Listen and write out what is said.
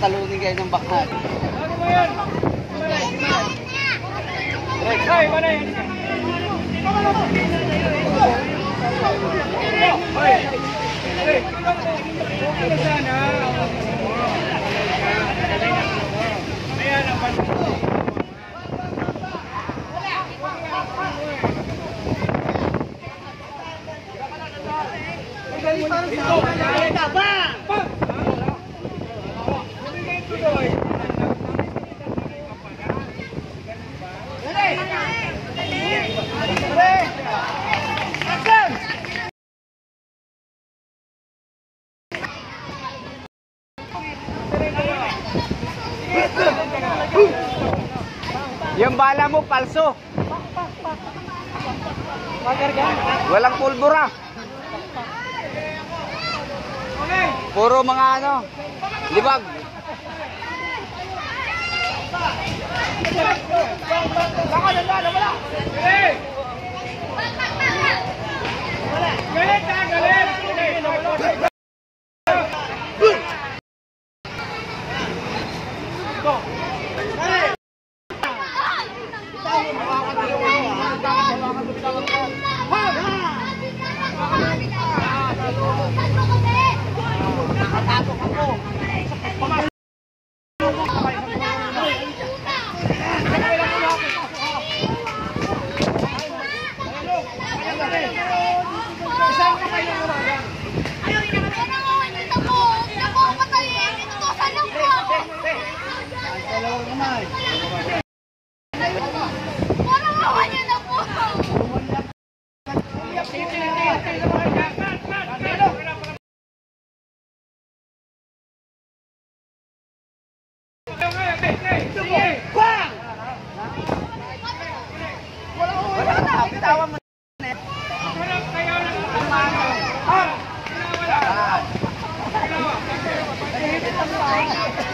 tatalunin kayo ng bakhan. Ano mo yan? Ay, mana yan? Hoy! Hey! Ano Yung bala mo, palso. Walang pulbura. Puro mga ano, libag. Galit galit! này Thank you.